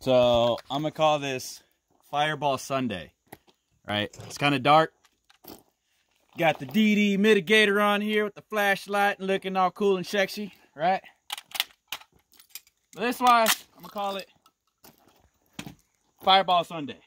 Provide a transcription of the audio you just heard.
So I'm gonna call this Fireball Sunday. Right? It's kind of dark. Got the DD mitigator on here with the flashlight and looking all cool and sexy, right? But this why I'm gonna call it Fireball Sunday.